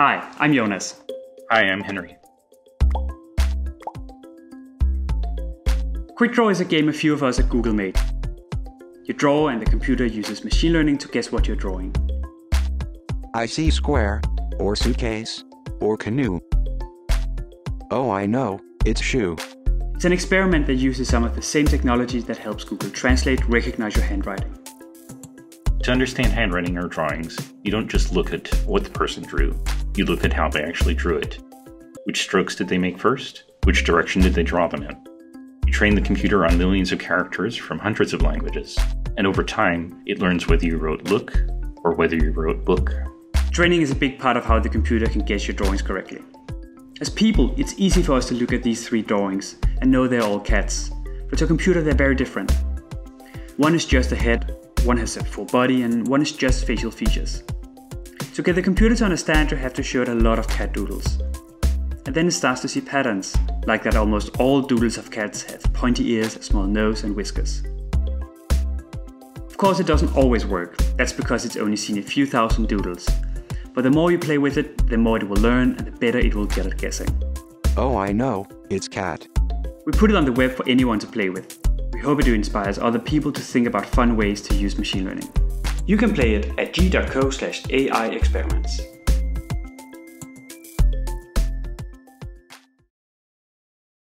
Hi, I'm Jonas. Hi, I'm Henry. Quick Draw is a game a few of us at Google made. You draw and the computer uses machine learning to guess what you're drawing. I see square, or suitcase, or canoe. Oh, I know, it's shoe. It's an experiment that uses some of the same technology that helps Google Translate recognize your handwriting. To understand handwriting or drawings, you don't just look at what the person drew, you look at how they actually drew it. Which strokes did they make first? Which direction did they draw them in? You train the computer on millions of characters from hundreds of languages, and over time, it learns whether you wrote look or whether you wrote book. Training is a big part of how the computer can guess your drawings correctly. As people, it's easy for us to look at these three drawings and know they're all cats, but to a computer they're very different. One is just a head, one has a full body, and one is just facial features. To get the computer to understand, you have to show it a lot of cat doodles. And then it starts to see patterns, like that almost all doodles of cats have pointy ears, a small nose, and whiskers. Of course, it doesn't always work. That's because it's only seen a few thousand doodles. But the more you play with it, the more it will learn and the better it will get at guessing. Oh, I know, it's cat. We put it on the web for anyone to play with. We hope it inspires other people to think about fun ways to use machine learning. You can play it at g.co slash AI experiments.